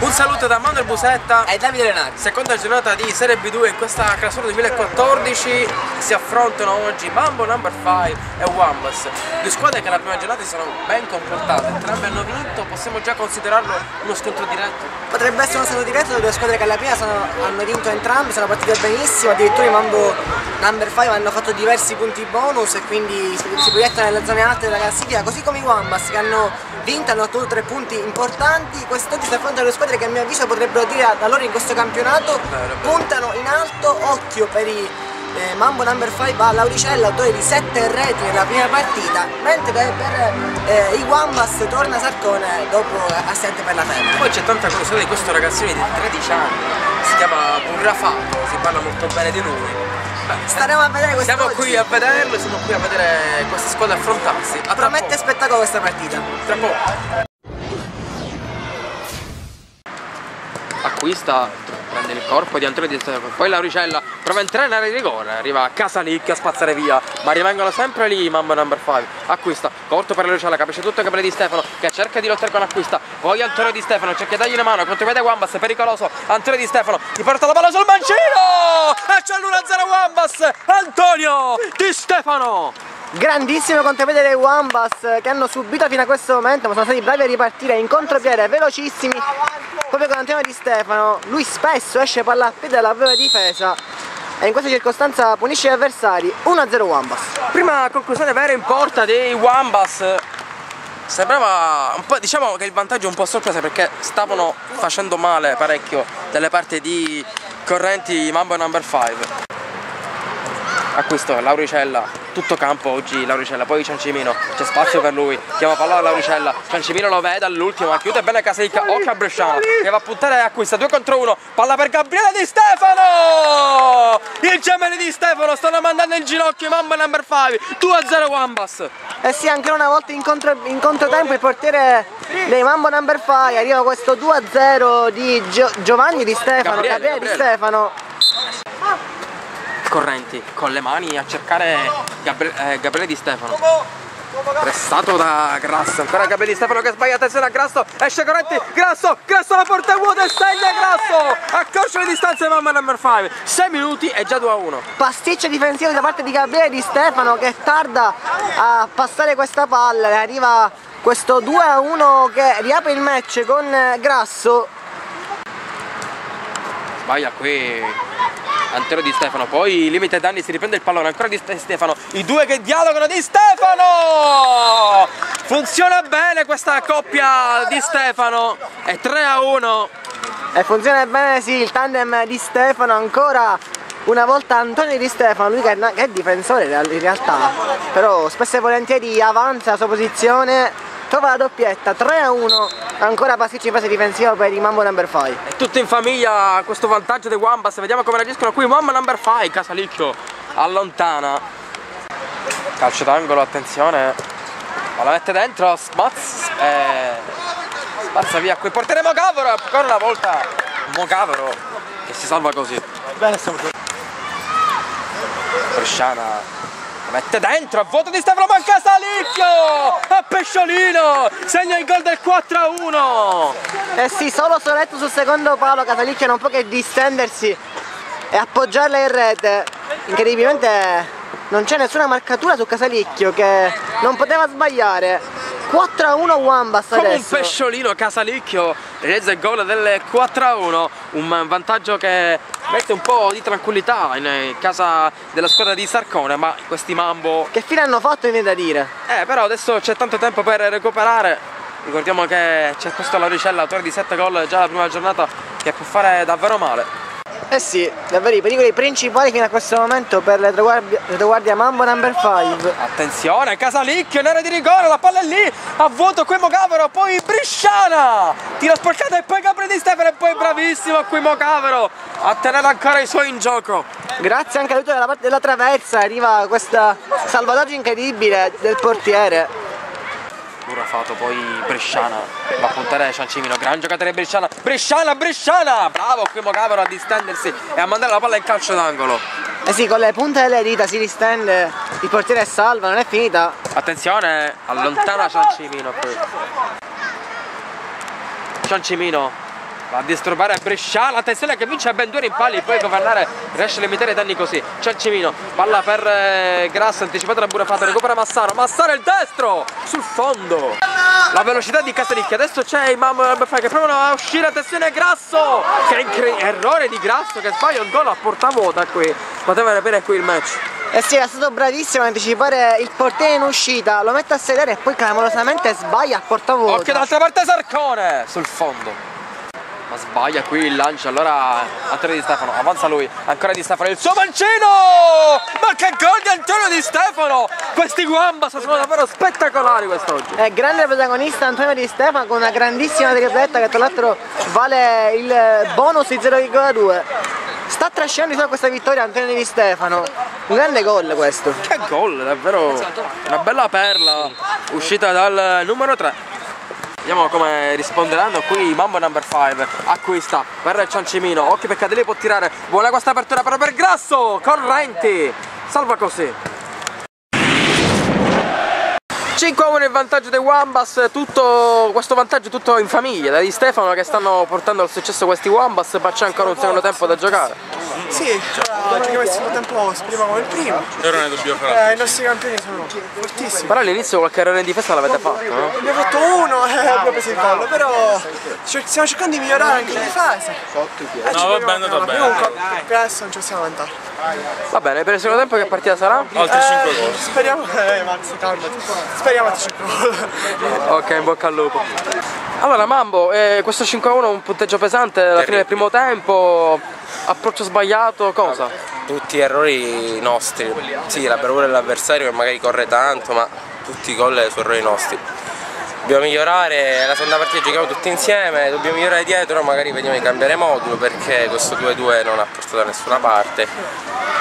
Un saluto da Manuel Busetta. E Davide Renati. Seconda giornata di Serie B2 in questa clausura 2014 si affrontano oggi Mambo Number 5 e Wambas. Due squadre che la prima giornata si sono ben comportate, entrambe hanno vinto, possiamo già considerarlo uno scontro diretto? Potrebbe essere uno scontro diretto due squadre che alla prima sono, hanno vinto entrambe, sono partite benissimo, addirittura i Mambo Number 5 hanno fatto diversi punti bonus e quindi si, si proiettano nelle zone alte della classifica, così come i Wambas che hanno vinto, hanno ottenuto tre punti importanti, quest'oggi si affrontano due squadre che a mio avviso potrebbero dire da loro in questo campionato puntano in alto, occhio per i eh, Mambo Number 5 va a Lauricella, autore di 7 reti nella prima partita, mentre per, per eh, i Wambas torna Sarcone dopo assente per la febbre. Poi c'è tanta curiosità di questo ragazzino di 13 anni, si chiama Burrafato, si parla molto bene di lui. Beh, Staremo a vedere questo Siamo qui a vederlo, siamo qui a vedere queste squadre affrontarsi. A Promette spettacolo questa partita. Tra poco. Acquista, prende il corpo di Antonio Di Stefano, poi Lauricella prova a entrare in area di rigore, arriva a Casalicchio a spazzare via, ma rimangono sempre lì i Mambo number 5. Acquista, corto per Lauricella, capisce tutto Gabriele Di Stefano che cerca di lottare con Acquista, poi Antonio Di Stefano cerca di dargli una mano, contropiede Wambas, pericoloso, Antonio Di Stefano, gli porta la palla sul mancino! E c'è l'1-0 Wambas! Antonio Di Stefano! Grandissimo contropiede dei Wambas che hanno subito fino a questo momento ma sono stati bravi a ripartire in contropiede velocissimi proprio con Antonio Di Stefano lui spesso esce palla a piede dalla propria difesa e in questa circostanza punisce gli avversari 1-0 Wambas. Prima conclusione vera in porta dei Wambas. Sembrava un po' diciamo che il vantaggio è un po' sorpresa perché stavano facendo male parecchio dalle parti di correnti Mambo number 5 acquisto Lauricella tutto campo oggi Lauricella poi Ciancimino c'è spazio per lui chiama palla a Lauricella Ciancimino lo vede all'ultimo chiude bene Casicca occhio a Bresciano che va a puntare e acquista 2 contro 1 palla per Gabriele Di Stefano il gemelli di Stefano stanno mandando in ginocchio i Mambo number 5 2-0 Wambas E sì, ancora una volta in, contro, in controtempo il portiere dei Mambo Number 5 arriva questo 2-0 di Gio- Giovanni Di Stefano, Gabriele, Gabriele, Di. Stefano. Correnti con le mani a cercare Gabri- eh, Gabriele Di Stefano pressato da Grasso ancora Gabriele Di Stefano che sbaglia attenzione a Grasso esce correnti Grasso Grasso la porta vuota e segna Grasso accorcia le distanze mamma number 5 6 minuti e già 2 a 1 Pasticcio difensivo da parte di Gabriele Di Stefano che tarda a passare questa palla e arriva questo 2-1 che riapre il match con Grasso. sbaglia qui Antonio Di Stefano. Poi limite danni si riprende il pallone. Ancora Di Stefano. I due che dialogano Di Stefano! Funziona bene questa coppia Di Stefano. È 3 a 1 E funziona bene sì il tandem di Stefano ancora. Una volta Antonio Di Stefano, lui che è, difensore in realtà, però spesso e volentieri avanza la sua posizione, trova la doppietta 3-1, ancora pasticcio in fase difensiva per i Mambo Number 5. È tutto in famiglia questo vantaggio dei Wambas, vediamo come reagiscono qui. Mamma number 5, Casalicchio allontana. Calcio d'angolo, attenzione. Ma la mette dentro, Smaz e spazza via qui. Porteremo Mogavero, ancora una volta Mogavero che si salva così. Bresciana la mette dentro, a voto di Stefano Manca Salicchio! A Pesciolino! Segna il gol del 4 a 1! Eh sì, solo Soletto sul secondo palo, Casalicchio non può che distendersi e appoggiarla in rete. Incredibilmente non c'è nessuna marcatura su Casalicchio che non poteva sbagliare. 4-1 Wambas Come un adesso. pesciolino Casalicchio realizza il gol del 4 a 1 un vantaggio che mette un po' di tranquillità in casa della squadra di Sarcone ma questi Mambo Che fine hanno fatto viene da dire? eh però adesso c'è tanto tempo per recuperare ricordiamo che c'è questo Lauricella autore di 7 gol già la prima giornata che può fare davvero male Eh sì, davvero i pericoli principali fino a questo momento per le retroguardia, Mambo number 5. attenzione Casalicchio in area di rigore la palla è lì a vuoto qui Mogavero poi Brisciana tira sporcata e poi Gabriele Di Stefano e poi bravissimo qui Mogavero a tenere ancora i suoi in gioco Grazie anche all'aiuto della della traversa arriva questo salvataggio incredibile del portiere. Pure fatto poi Bresciana va a puntare Ciancimino, gran giocatore Bresciana, Bresciana, Bresciana, bravo qui Mogavero a distendersi e a mandare la palla in calcio d'angolo. Eh sì, con le punte delle dita si distende, il portiere è salva, non è finita. Attenzione, allontana Ciancimino qui. Ciancimino Va a disturbare Bresciano, attenzione che vince a ben due rimpalli, poi governare riesce a limitare i danni così. C'è il Cimino, palla per eh, Grasso, anticipato da Burafato, recupera Massaro, Massaro il destro, sul fondo. La velocità di Casalicchi, adesso c'è il Mamma che provano a uscire, attenzione Grasso, che errore di Grasso che sbaglia un gol a porta vuota qui, poteva avere qui il match. Eh sì, è stato bravissimo a anticipare il portiere in uscita, lo mette a sedere e poi clamorosamente sbaglia a porta vuota. Occhio d'altra parte Sarcone, sul fondo. Ma sbaglia qui il lancio, allora Antonio Di Stefano, avanza lui, ancora Di Stefano, il suo mancino! Ma che gol di Antonio Di Stefano! Questi Guambas sono davvero spettacolari quest'oggi. È grande protagonista Antonio Di Stefano con una grandissima tripletta che tra l'altro vale il bonus di 0,2. Sta trascinando solo questa vittoria Antonio Di Stefano. Un grande gol questo. Che gol, davvero una bella perla uscita dal numero 3. Vediamo come risponderanno. Qui Mambo number 5 acquista per il Ciancimino. Occhio perché lei può tirare. Buona questa apertura però per Grasso correnti. Salva così. 5 a 1 il vantaggio dei Wambas, tutto, questo vantaggio tutto in famiglia, da Di Stefano che stanno portando al successo questi Wambas, ma c'è ancora un secondo tempo da giocare. Sì, giochiamo il secondo tempo prima come il primo. E ora ne dobbiamo fare. Eh, I nostri campioni sono fortissimi. Però all'inizio qualche errore in difesa l'avete fatto, no? Abbiamo fatto uno e abbiamo preso il gol, però stiamo cercando di migliorare anche in difesa. Eh, no, va bene, andata bene. Comunque, per adesso non ci possiamo lamentare. Va bene, per il secondo tempo che partita sarà? Altri 5 gol. Speriamo, eh Max, calmati. Speriamo altri 5 gol. Ok, in bocca al lupo. Allora Mambo, eh, questo 5-1 è un punteggio pesante alla fine del primo tempo, approccio sbagliato, cosa? Tutti errori nostri, sì la bravura dell'avversario che magari corre tanto ma tutti i gol sono errori nostri. Dobbiamo migliorare, la seconda partita giochiamo tutti insieme, dobbiamo migliorare dietro, magari vediamo di cambiare modulo perché questo 2-2 non ha portato da nessuna parte.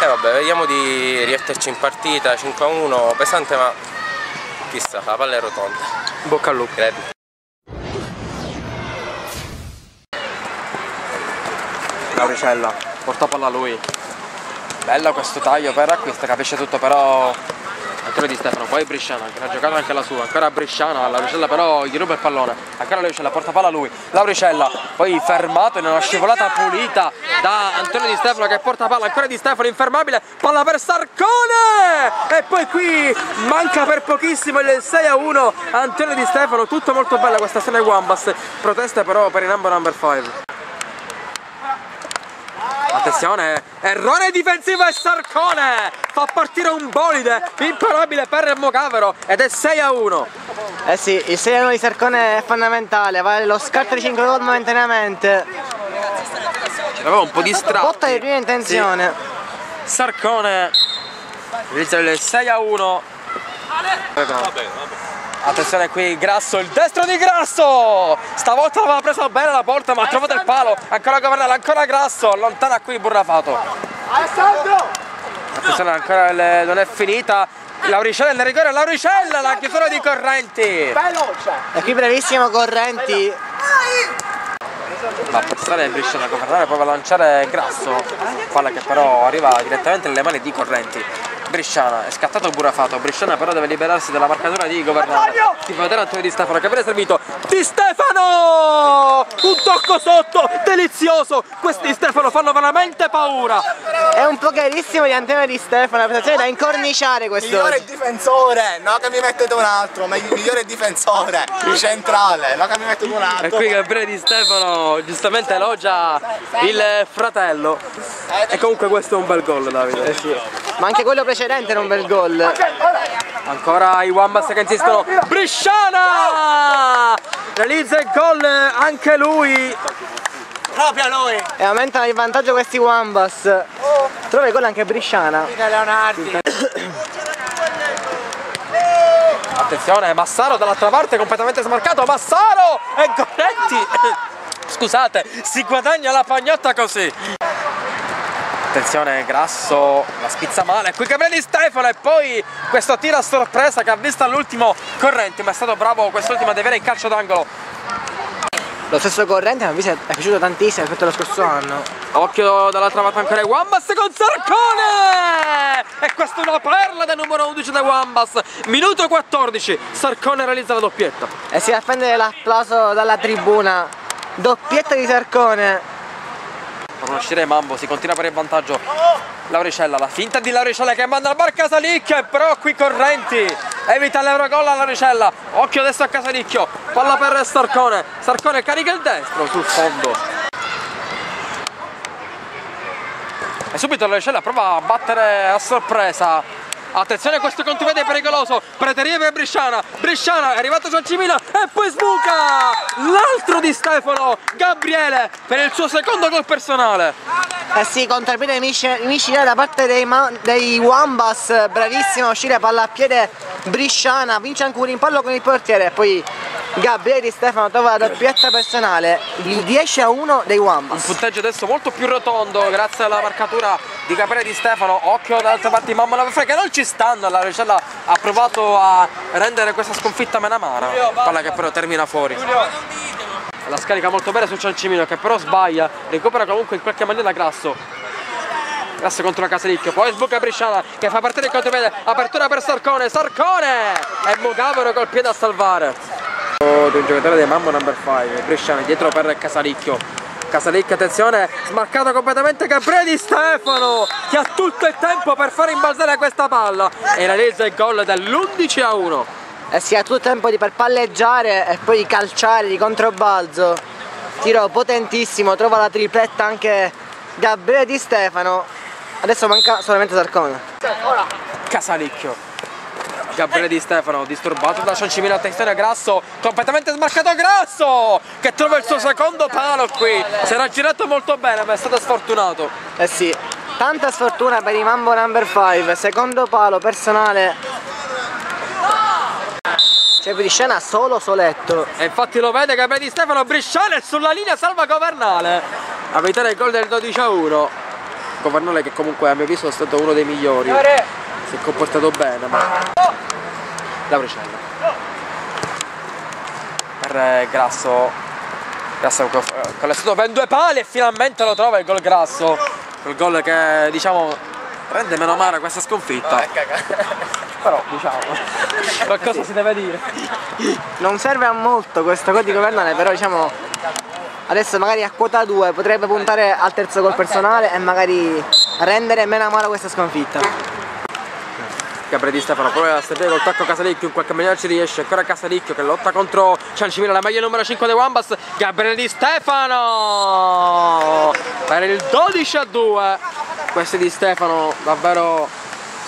E vabbè, vediamo di rimetterci in partita, 5-1, pesante ma chissà, la palla è rotonda. Bocca al lupo. Credo. Lauricella, porta palla a lui. Bello questo taglio per acquista, capisce tutto però Antonio Di Stefano, poi Bresciana, che ha giocato anche la sua, ancora Bresciana, Lauricella però gli ruba il pallone, ancora Lauricella, porta palla a lui, Lauricella, poi fermato in una scivolata pulita da Antonio Di Stefano che porta palla, ancora Di Stefano infermabile, palla per Sarcone e poi qui manca per pochissimo il 6 a 1 Antonio Di Stefano, tutto molto bella questa azione Wambas, proteste però per il number number 5. Attenzione, errore difensivo e Sarcone fa partire un bolide imparabile per Mocavero ed è 6 a 1. Eh sì, il 6 a 1 di Sarcone è fondamentale, vale lo scarto di 5 gol momentaneamente. Aveva un po' di strappi. Botta di prima intenzione. Sì. Sarcone realizza il 6 a 1. Vabbè, vabbè. Attenzione qui, Grasso, il destro di Grasso! Stavolta l'aveva preso bene la porta ma ha trovato il palo. Ancora Governale, ancora Grasso, allontana qui Burrafato. Attenzione, ancora il, non è finita. Lauricella nel rigore, Lauricella, la chiusura di Correnti. E qui bravissimo Correnti. Va a passare Brescia a governare, poi va a lanciare Grasso. Palla che però arriva direttamente nelle mani di Correnti. Bresciana, è scattato il Burafato, Bresciana però deve liberarsi dalla marcatura di Governale. Ti fa vedere Antonio Di Stefano che viene servito. Di Stefano! Un tocco sotto, delizioso! Questi Di Stefano fanno veramente paura! È un pokerissimo di Antonio Di Stefano, una prestazione da incorniciare questo. Migliore difensore, no che mi mettete un altro, ma il migliore difensore, il centrale, no che mi mettete un altro. E qui Gabriele Di Stefano giustamente elogia il fratello. E comunque questo è un bel gol Davide. Eh sì. Ma anche quello precedente era un bel gol. Ancora i Wambas che insistono. Bresciana! Realizza il gol anche lui. Proprio lui. E aumentano il vantaggio questi Wambas. Trova il gol anche. Leonardi. Attenzione, Massaro dall'altra parte completamente smarcato. Massaro e Goretti. Scusate, si guadagna la pagnotta così. Attenzione, Grasso, la spizza male, qui Gabriele Di Stefano e poi questo tiro a sorpresa che ha visto all'ultimo Correnti, ma è stato bravo quest'ultimo ad avere il calcio d'angolo. Lo stesso Correnti mi è piaciuto tantissimo rispetto allo scorso anno. Occhio dall'altra parte ancora Wambas con Sarcone! E questa è una perla del numero 11 da Wambas. Minuto 14, Sarcone realizza la doppietta. E si appende l'applauso dalla tribuna Doppietta di Sarcone. Per uscire Mambo, si continua per il vantaggio. Lauricella, la finta di Lauricella che manda al bar Casalicchio, però qui Correnti evita l'Eurogol a Lauricella. Occhio adesso a Casalicchio, palla per Sarcone. Sarcone carica il destro sul fondo. E subito Lauricella prova a battere a sorpresa. Attenzione questo contrivede pericoloso, prateria per Brisciana, Brisciana è arrivato Ciancimila e poi sbuca l'altro di Stefano, Gabriele per il suo secondo gol personale. Eh sì, contropiede micidiale da parte dei, dei Wambas, bravissimo a uscire palla a piede Brisciana, vince anche un rimpallo con il portiere poi Gabriele Di Stefano trova la doppietta personale, il 10 a 1 dei Un Wambas. punteggio adesso molto più rotondo grazie alla marcatura di Gabriele Di Stefano. Occhio dall'altra parte Mamma Lavafre che non ci stanno. La Ricella ha provato a rendere questa sconfitta meno amara. Palla che però termina fuori. La scarica molto bene su Ciancimino che però sbaglia. Recupera comunque in qualche maniera Grasso. Grasso contro la Casalicchio, poi sbuca Brisciana che fa partire il contropiede, apertura per Sarcone, Sarcone! E Mugavero col piede a salvare. Di un giocatore dei Mambo number 5, Bresciani dietro per Casalicchio. Casalicchio, attenzione, smarcato completamente Gabriele Di Stefano che ha tutto il tempo per fare imbalzare questa palla e realizza il gol dell'11 a 1. Eh sì, ha tutto il tempo di per palleggiare e poi di calciare di controbalzo. Tiro potentissimo, trova la tripletta anche Gabriele Di Stefano. Adesso manca solamente Sarcone. Casalicchio. Gabriele Di Stefano disturbato da Ciancimino, attenzione a Grasso, completamente smarcato Grasso che trova il suo secondo palo qui. Si era girato molto bene ma è stato sfortunato. Eh sì, tanta sfortuna per i Mambo number 5, secondo palo personale. C'è di scena solo Soletto. E infatti lo vede Gabriele Di Stefano, Brisciale è sulla linea salva Governale a evitare il gol del 12 a 1. Governale che comunque a mio avviso è stato uno dei migliori. Si è comportato bene, ma. Lauricella. Per eh, Grasso. Grasso con con ben due pali e finalmente lo trova il gol Grasso. Quel gol che diciamo rende meno amara questa sconfitta. Però diciamo qualcosa si deve dire. Non serve a molto questo gol di Governale, però diciamo adesso magari a quota 2 potrebbe puntare al terzo gol personale e magari rendere meno amara questa sconfitta. Gabriele Di Stefano prova a stare col tacco Casalicchio in qualche maniera ci riesce ancora Casalicchio che lotta contro Ciancimino la maglia numero 5 dei Wambas Gabriele Di Stefano per il 12 a 2 questi Di Stefano davvero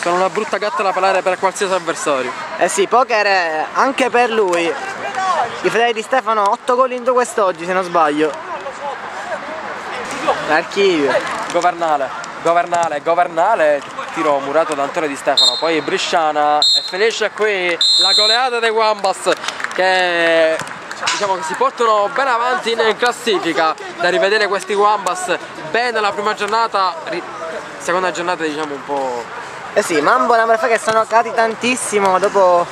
sono una brutta gatta da pelare per qualsiasi avversario Eh sì, poker è anche per lui. I fratelli di Stefano 8 gol in due quest'oggi se non sbaglio. L'archivio. Governale Governale Governale tiro murato da Antonio Di Stefano poi Brisciana e finisce qui la goleata dei Wambas che diciamo che si portano ben avanti in classifica. Da rivedere questi Wambas bene la prima giornata seconda giornata diciamo un po' Eh sì, Mambo e Lamberfa che sono calati tantissimo dopo,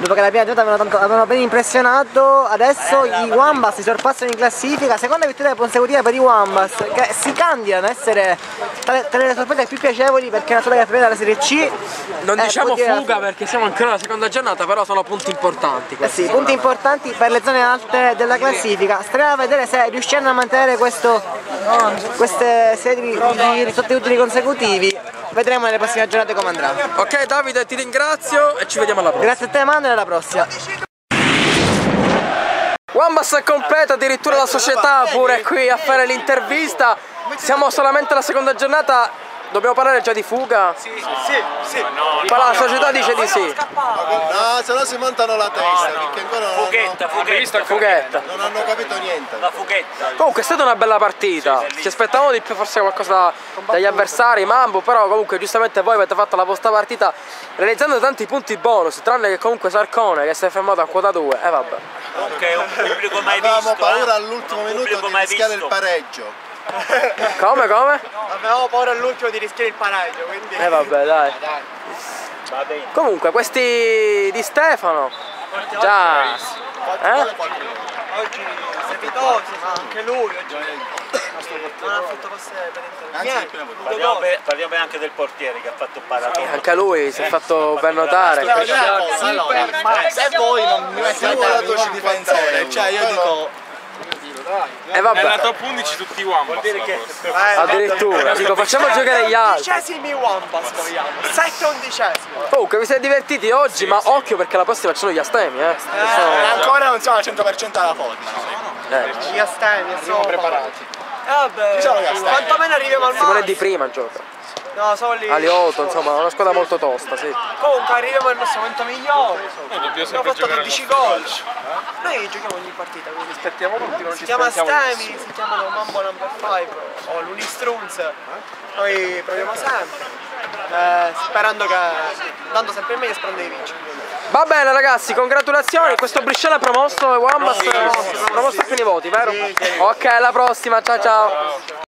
dopo che la prima giornata avevano, avevano ben impressionato. Adesso i Wambas si sorpassano in classifica, seconda vittoria consecutiva per i Wambas che si candidano ad essere tra, tra le sorprese più piacevoli perché è una squadra che prevede la Serie C. non Eh, diciamo fuga perché siamo ancora alla seconda giornata però sono punti importanti Eh sì, punti importanti per le zone alte della classifica. Staremo a vedere se riusciranno a mantenere questo, queste serie di, di risultati consecutivi. Vedremo nelle prossime giornate come andrà. ok Davide ti ringrazio e ci vediamo alla prossima Grazie a te Manuel e alla prossima. Wambas è completa addirittura la società pure qui a fare l'intervista. Siamo solamente alla seconda giornata. Dobbiamo parlare già di fuga? Sì, sì, sì. Ma la società dice di sì. No, se no si montano la testa, perché ancora non Fughetta, fughetta. Fughetta. hanno, non hanno capito niente. La fughetta. Comunque è stata una bella partita. Ci aspettavamo di più forse qualcosa dagli avversari, Mambo, però comunque giustamente voi avete fatto la vostra partita realizzando tanti punti bonus, tranne che comunque Sarcone che si è fermato a quota 2. E vabbè. Che è un pubblico mai visto. Avevamo paura eh. all'ultimo minuto di rischiare il pareggio. Come come? Avevamo paura all'ultimo di rischiare il pareggio, quindi... Eh vabbè dai. Va bene. Comunque questi di Stefano. Già. Eh? Oggi strepitosi, ma anche lui oggi non ha fatto passare per niente. Parliamo, be- parliamo anche del portiere che ha fatto paratone. Anche lui si è fatto ben notare. Allora, se voi non mi mettete la voce difensore, cioè io dico E vabbè. Nella top 11 tutti Wambas. Addirittura, dico facciamo giocare gli altri. Undicesimi Wambas vogliamo. 7 undicesimi. Comunque vi siete divertiti oggi, ma occhio perché la prossima ci sono gli astemi, eh. Eh, ancora non siamo al 100% alla forma. Eh, Gli astemi, siamo preparati. Eh vabbè, Chi sono gli astemi? quantomeno arriviamo al Simone mare. di prima gioca. No, sono lì. Aliotto, insomma, una squadra molto tosta, sì. Comunque arriviamo al nostro momento migliore. Noi dobbiamo Abbiamo fatto giocare 12 al nostro gol. calcio. Noi giochiamo ogni partita, quindi Aspettiamo tutti, non si ci chiama aspettiamo Stemi, si chiamano Mambo Number 5 o l'Unistrunz. Noi proviamo sempre. eh, sperando che. dando sempre il meglio e sperando di vincere. Va bene ragazzi, congratulazioni, questo Brisciale ha promosso e Wambas ha promosso a pieni voti, vero? Ok, alla prossima, ciao ciao.